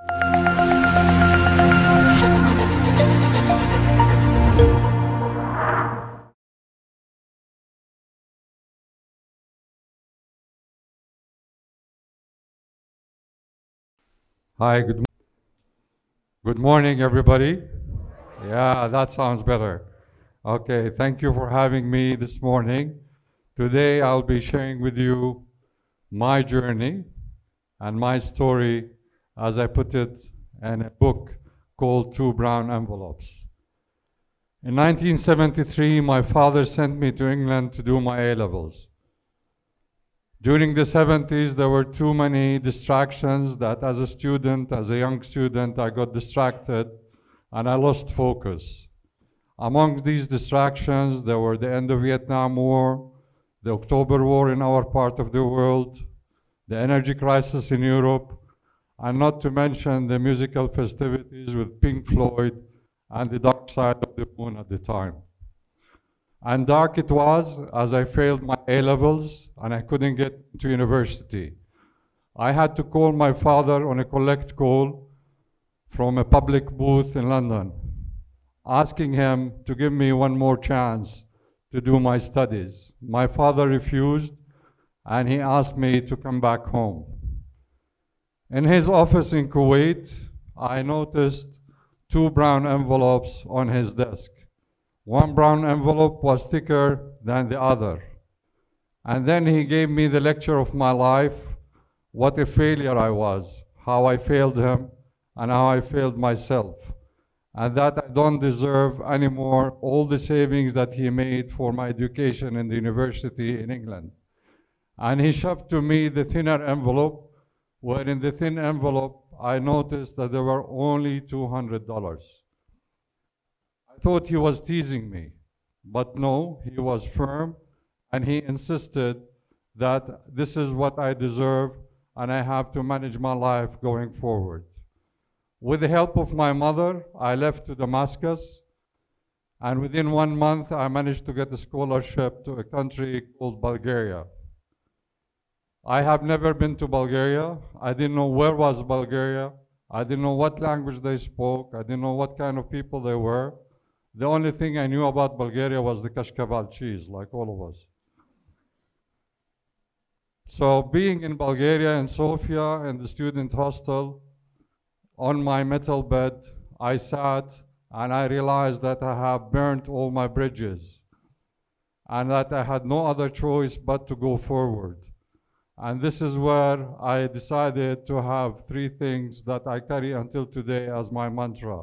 Hi, good, good morning, everybody. Yeah, that sounds better. Okay, thank you for having me this morning. Today I'll be sharing with you my journey and my story as I put it in a book called Two Brown Envelopes. In 1973, my father sent me to England to do my A levels. During the 70s, there were too many distractions that as a student, as a young student, I got distracted and I lost focus. Among these distractions, there were the end of Vietnam War, the October War in our part of the world, the energy crisis in Europe, and not to mention the musical festivities with Pink Floyd and the dark side of the moon at the time. And dark it was as I failed my A levels and I couldn't get to university. I had to call my father on a collect call from a public booth in London, asking him to give me one more chance to do my studies. My father refused and he asked me to come back home. In his office in Kuwait, I noticed two brown envelopes on his desk. One brown envelope was thicker than the other. And then he gave me the lecture of my life, what a failure I was, how I failed him, and how I failed myself. And that I don't deserve anymore all the savings that he made for my education in the university in England. And he shoved to me the thinner envelope, where in the thin envelope, I noticed that there were only $200. I thought he was teasing me, but no, he was firm and he insisted that this is what I deserve and I have to manage my life going forward. With the help of my mother, I left to Damascus and within one month I managed to get a scholarship to a country called Bulgaria. I have never been to Bulgaria. I didn't know where was Bulgaria. I didn't know what language they spoke. I didn't know what kind of people they were. The only thing I knew about Bulgaria was the kashkaval cheese, like all of us. So being in Bulgaria in Sofia in the student hostel, on my metal bed, I sat and I realized that I have burnt all my bridges and that I had no other choice but to go forward. And this is where I decided to have three things that I carry until today as my mantra.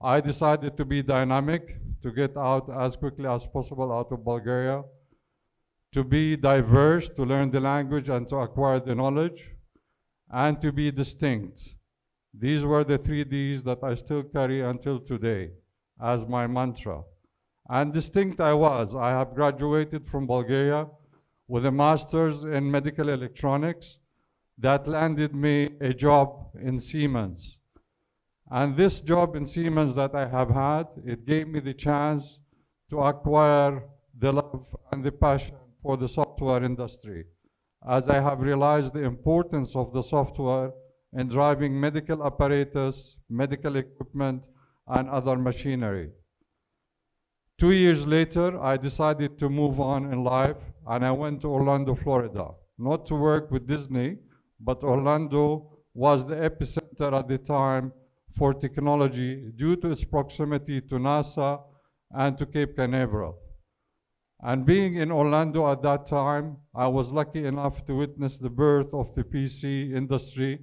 I decided to be dynamic, to get out as quickly as possible out of Bulgaria, to be diverse, to learn the language and to acquire the knowledge, and to be distinct. These were the three Ds that I still carry until today as my mantra. And distinct I was. I have graduated from Bulgaria with a master's in medical electronics that landed me a job in Siemens. And this job in Siemens that I have had, it gave me the chance to acquire the love and the passion for the software industry, as I have realized the importance of the software in driving medical apparatus, medical equipment, and other machinery. Two years later, I decided to move on in life, and I went to Orlando, Florida, not to work with Disney, but Orlando was the epicenter at the time for technology due to its proximity to NASA and to Cape Canaveral. And being in Orlando at that time, I was lucky enough to witness the birth of the PC industry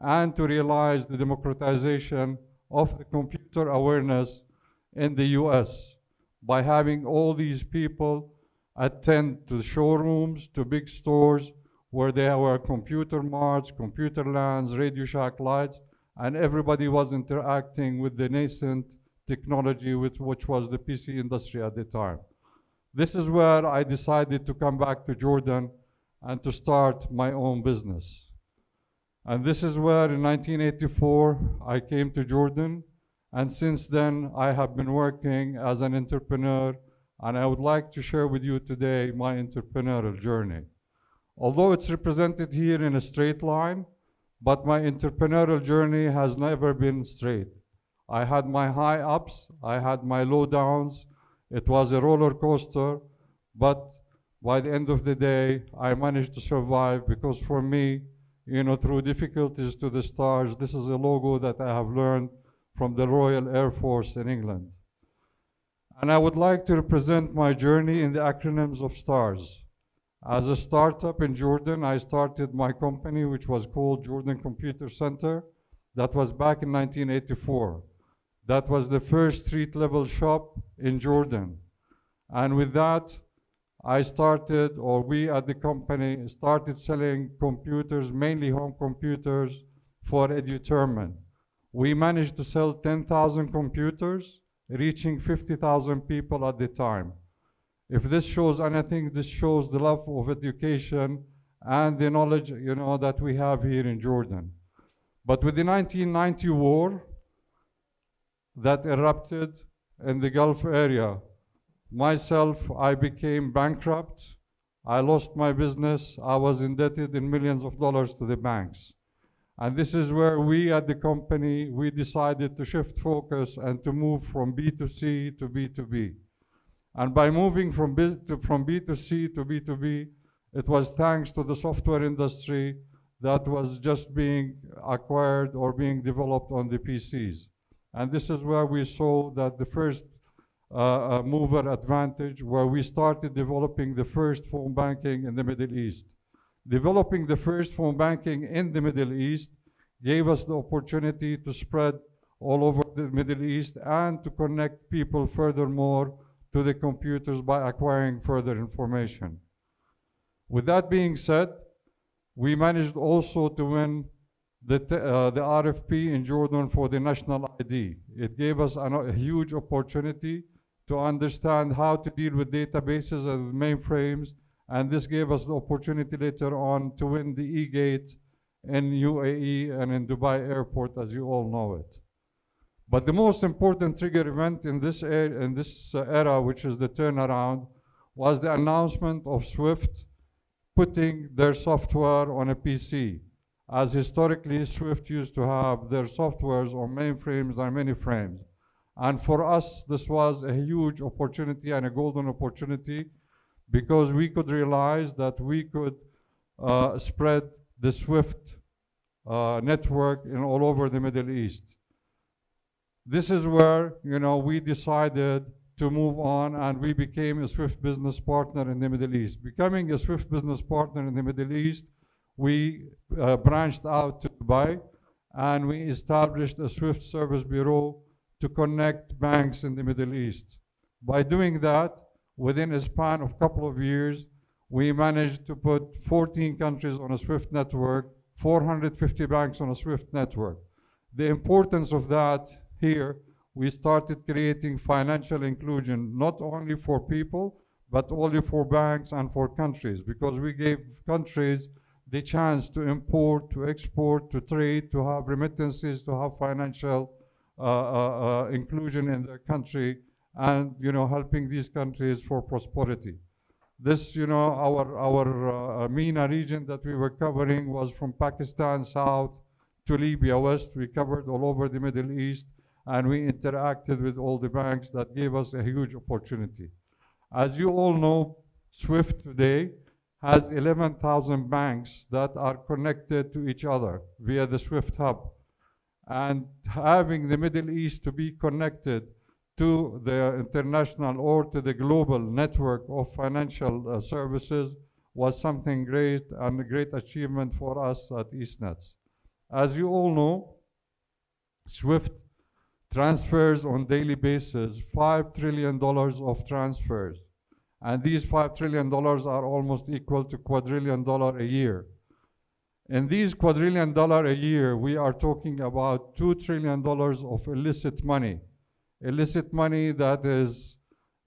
and to realize the democratization of the computer awareness in the US by having all these people attend to showrooms, to big stores where there were computer marts, computer lands, Radio Shack lights, and everybody was interacting with the nascent technology which, which was the PC industry at the time. This is where I decided to come back to Jordan and to start my own business. And this is where in 1984 I came to Jordan and since then I have been working as an entrepreneur and I would like to share with you today my entrepreneurial journey. Although it's represented here in a straight line, but my entrepreneurial journey has never been straight. I had my high ups, I had my low downs. It was a roller coaster, but by the end of the day, I managed to survive because for me, you know, through difficulties to the stars, this is a logo that I have learned from the Royal Air Force in England. And I would like to represent my journey in the acronyms of STARS. As a startup in Jordan, I started my company, which was called Jordan Computer Center. That was back in 1984. That was the first street level shop in Jordan. And with that, I started, or we at the company started selling computers, mainly home computers, for edutainment. We managed to sell 10,000 computers, reaching 50,000 people at the time. If this shows anything, this shows the love of education and the knowledge, you know, that we have here in Jordan. But with the 1990 war that erupted in the Gulf area, myself, I became bankrupt. I lost my business. I was indebted in millions of dollars to the banks. And this is where we at the company, we decided to shift focus and to move from B2C to B2B. And by moving from B to, from B2C to B2B, it was thanks to the software industry that was just being acquired or being developed on the PCs. And this is where we saw that the first uh, uh, mover advantage, where we started developing the first phone banking in the Middle East. Developing the first phone banking in the Middle East gave us the opportunity to spread all over the Middle East and to connect people furthermore to the computers by acquiring further information. With that being said, we managed also to win the, uh, the RFP in Jordan for the national ID. It gave us an, a huge opportunity to understand how to deal with databases and mainframes, and this gave us the opportunity later on to win the e-gate in UAE and in Dubai airport, as you all know it. But the most important trigger event in this, era, in this uh, era, which is the turnaround, was the announcement of Swift putting their software on a PC. As historically, Swift used to have their softwares on mainframes and mainframes. And for us, this was a huge opportunity and a golden opportunity because we could realize that we could uh, spread the SWIFT uh, network in all over the Middle East. This is where, you know, we decided to move on and we became a SWIFT business partner in the Middle East. Becoming a SWIFT business partner in the Middle East, we uh, branched out to Dubai and we established a SWIFT service bureau to connect banks in the Middle East. By doing that, within a span of a couple of years, we managed to put 14 countries on a SWIFT network, 450 banks on a SWIFT network. The importance of that here, we started creating financial inclusion, not only for people, but only for banks and for countries, because we gave countries the chance to import, to export, to trade, to have remittances, to have financial uh, uh, uh, inclusion in their country, and you know helping these countries for prosperity. This, you know, our our uh, MENA region that we were covering was from Pakistan south to Libya west. We covered all over the Middle East, and we interacted with all the banks that gave us a huge opportunity. As you all know, SWIFT today has 11,000 banks that are connected to each other via the SWIFT hub. And having the Middle East to be connected to the international or to the global network of financial uh, services was something great and a great achievement for us at EastNets. As you all know, SWIFT transfers on daily basis $5 trillion of transfers and these $5 trillion are almost equal to quadrillion dollar a year. In these quadrillion dollar a year, we are talking about $2 trillion of illicit money. Illicit money that is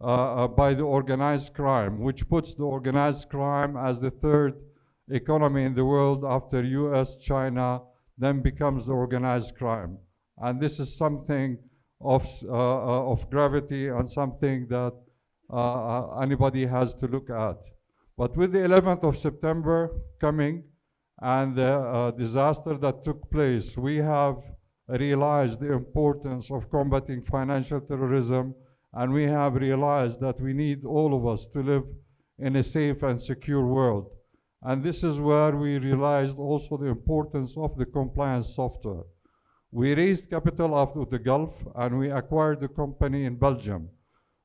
uh, uh, by the organized crime, which puts the organized crime as the third economy in the world after US, China, then becomes the organized crime. And this is something of, uh, uh of gravity and something that uh, uh, anybody has to look at. But with the 11th of September coming, and the disaster that took place, we have realized the importance of combating financial terrorism, and we have realized that we need all of us to live in a safe and secure world. And this is where we realized also the importance of the compliance software. We raised capital out of the Gulf and we acquired the company in Belgium.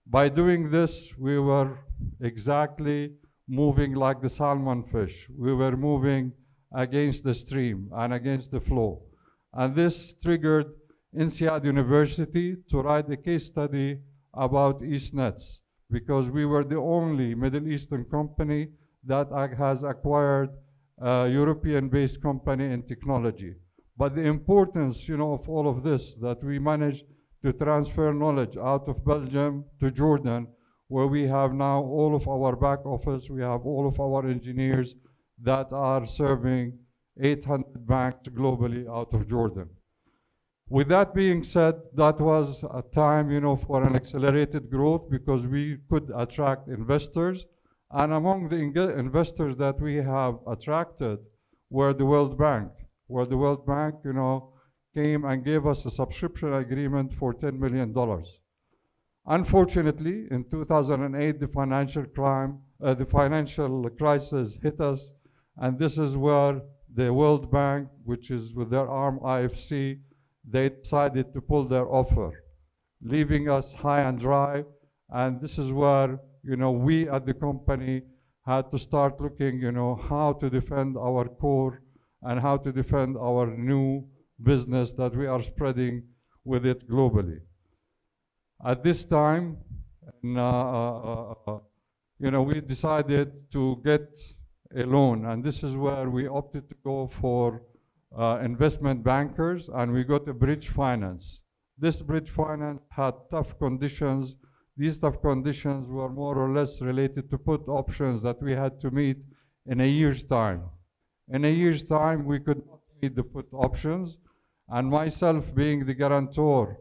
By doing this, we were exactly moving like the salmon fish. We were moving against the stream and against the flow. And this triggered INSEAD University to write a case study about EastNets because we were the only Middle Eastern company that has acquired a European-based company in technology. But the importance, you know, of all of this, that we managed to transfer knowledge out of Belgium to Jordan, where we have now all of our back office, we have all of our engineers that are serving 800 banks globally out of Jordan. With that being said, that was a time, you know, for an accelerated growth because we could attract investors. And among the investors that we have attracted were the World Bank, where the World Bank, you know, came and gave us a subscription agreement for $10 million. Unfortunately, in 2008, the financial crime, uh, the financial crisis hit us, and this is where the World Bank, which is with their arm IFC, they decided to pull their offer, leaving us high and dry. And this is where, you know, we at the company had to start looking, you know, how to defend our core and how to defend our new business that we are spreading with it globally. At this time, and, uh, uh, uh, you know, we decided to get a loan, and this is where we opted to go for uh, investment bankers, and we got a bridge finance. This bridge finance had tough conditions. These tough conditions were more or less related to put options that we had to meet in a year's time. In a year's time, we could not meet the put options, and myself being the guarantor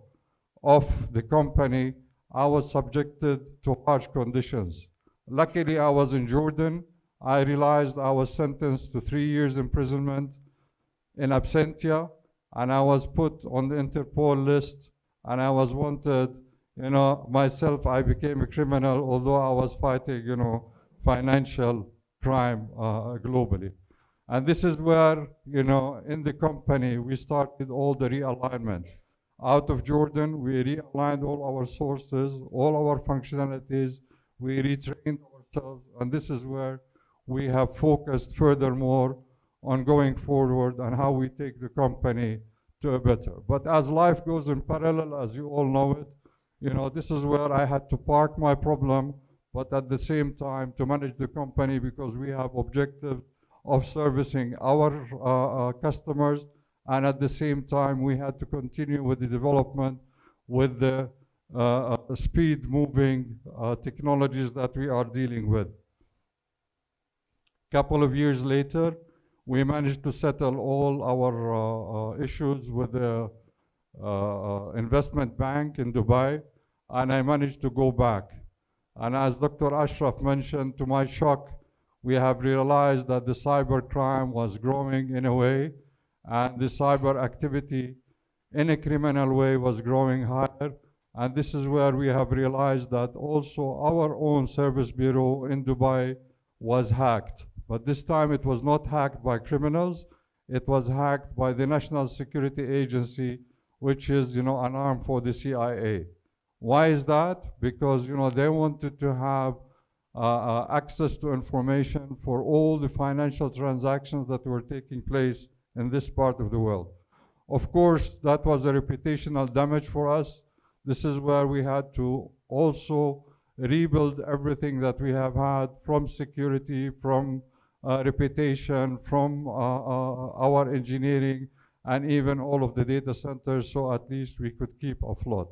of the company, I was subjected to harsh conditions. Luckily, I was in Jordan. I realized I was sentenced to three years imprisonment in absentia, and I was put on the Interpol list, and I was wanted. You know, myself, I became a criminal, although I was fighting, you know, financial crime uh, globally. And this is where, you know, in the company, we started all the realignment. Out of Jordan, we realigned all our sources, all our functionalities, we retrained ourselves, and this is where we have focused furthermore on going forward and how we take the company to a better. But as life goes in parallel, as you all know it, you know, this is where I had to park my problem, but at the same time to manage the company because we have objective of servicing our uh, uh, customers, and at the same time we had to continue with the development with the uh, uh speed moving uh, technologies that we are dealing with. Couple of years later, we managed to settle all our uh, uh, issues with the uh, investment bank in Dubai, and I managed to go back. And as Dr. Ashraf mentioned, to my shock, we have realized that the cyber crime was growing in a way, and the cyber activity in a criminal way was growing higher. And this is where we have realized that also our own service bureau in Dubai was hacked. But this time it was not hacked by criminals. It was hacked by the National Security Agency, which is, you know, an arm for the CIA. Why is that? Because, you know, they wanted to have uh, uh, access to information for all the financial transactions that were taking place in this part of the world. Of course, that was a reputational damage for us. This is where we had to also rebuild everything that we have had from security, from reputation from uh, uh, our engineering and even all of the data centers, so at least we could keep afloat.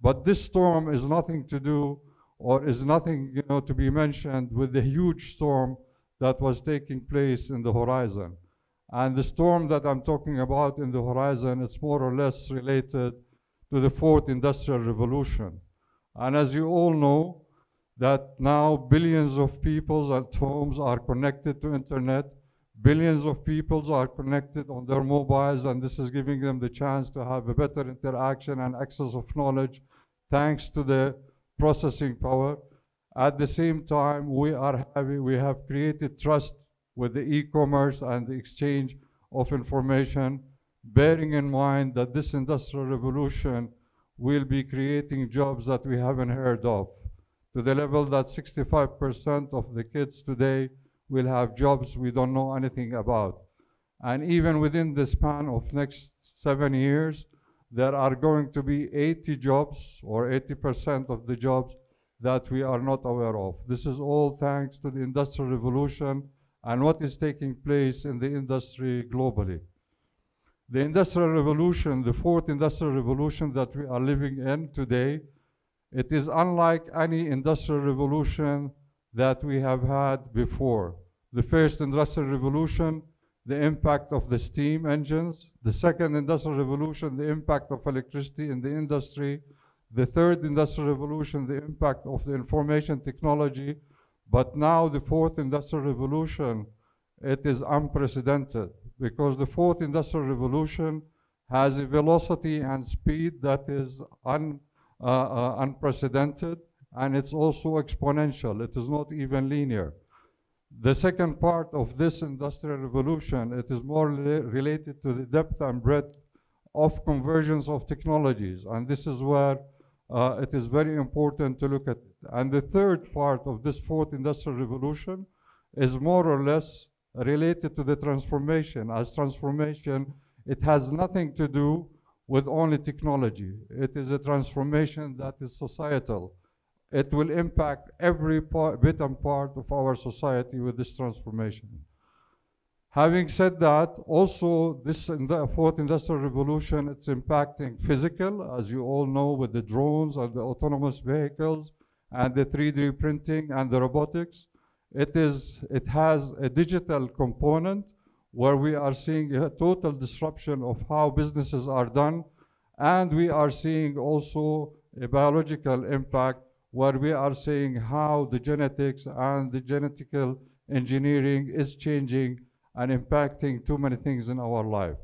But this storm is nothing to do or is nothing you know, to be mentioned with the huge storm that was taking place in the horizon. And the storm that I'm talking about in the horizon, it's more or less related to the fourth industrial revolution. And as you all know, that now billions of peoples at homes are connected to internet, Billions of people are connected on their mobiles, and this is giving them the chance to have a better interaction and access of knowledge thanks to the processing power. At the same time, we are having, we have created trust with the e-commerce and the exchange of information, bearing in mind that this industrial revolution will be creating jobs that we haven't heard of, to the level that 65% of the kids today will have jobs we don't know anything about. And even within the span of next seven years, there are going to be 80 jobs or 80% of the jobs that we are not aware of. This is all thanks to the Industrial Revolution and what is taking place in the industry globally. The Industrial Revolution, the fourth Industrial Revolution that we are living in today, it is unlike any Industrial Revolution that we have had before. The first Industrial Revolution, the impact of the steam engines. The second Industrial Revolution, the impact of electricity in the industry. The third Industrial Revolution, the impact of the information technology. But now the fourth Industrial Revolution, it is unprecedented because the fourth Industrial Revolution has a velocity and speed that is un, uh, unprecedented and it's also exponential. It is not even linear. The second part of this industrial revolution, it is more related to the depth and breadth of convergence of technologies. And this is where uh, it is very important to look at. And the third part of this fourth industrial revolution is more or less related to the transformation. As transformation, it has nothing to do with only technology. It is a transformation that is societal it will impact every part, bit and part of our society with this transformation. Having said that, also this in the fourth industrial revolution, it's impacting physical, as you all know, with the drones and the autonomous vehicles and the 3D printing and the robotics. It, is, it has a digital component where we are seeing a total disruption of how businesses are done. And we are seeing also a biological impact where we are seeing how the genetics and the genetical engineering is changing and impacting too many things in our life.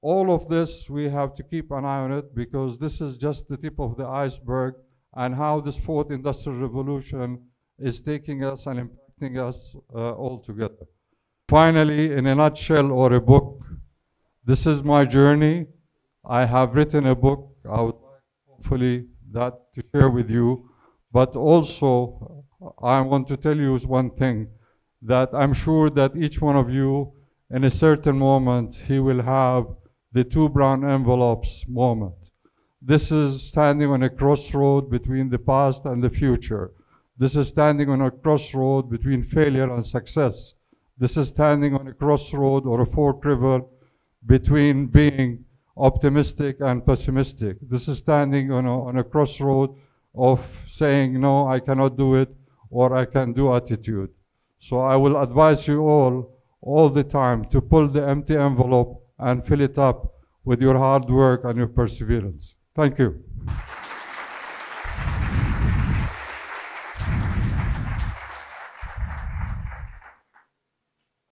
All of this, we have to keep an eye on it because this is just the tip of the iceberg and how this fourth industrial revolution is taking us and impacting us uh, all together. Finally, in a nutshell or a book, this is my journey. I have written a book. I would hopefully that to share with you but also, I want to tell you one thing, that I'm sure that each one of you, in a certain moment, he will have the two brown envelopes moment. This is standing on a crossroad between the past and the future. This is standing on a crossroad between failure and success. This is standing on a crossroad or a fork river between being optimistic and pessimistic. This is standing on a, on a crossroad of saying, no, I cannot do it, or I can do attitude. So I will advise you all, all the time, to pull the empty envelope and fill it up with your hard work and your perseverance. Thank you.